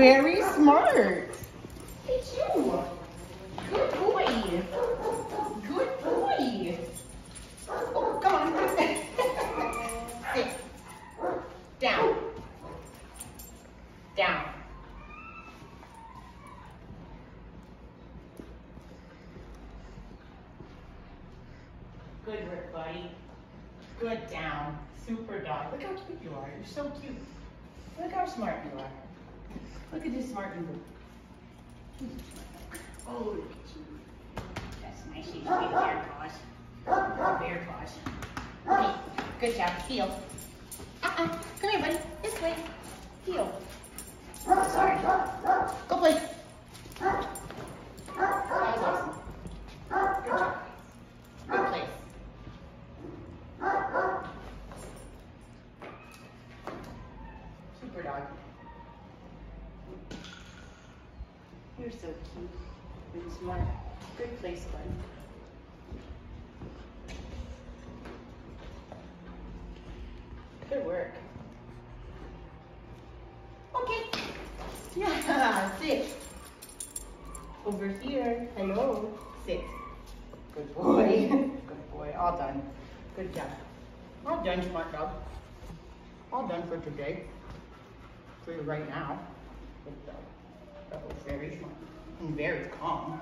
very smart. Hey, you. Good boy. Good boy. Oh, come on. Sit. Down. Down. Good work, buddy. Good down. Super dog. Look how cute you are. You're so cute. Look how smart you are. Look at this smart you. Oh, look at you. That's nice. You have bear paws. Bear paws. Okay, good job. Heel. Uh-uh. Come here, buddy. This way. Heel. Sorry. Go play. That was awesome. Good job. Good place. Dog. You're so cute and smart. Good place, buddy. Good work. Okay. Yeah, sit. Over here. Hello. Sit. Good boy. Good boy. All done. Good job. All done, smart dog. All done for today. For right now. Good dog. That was very very calm.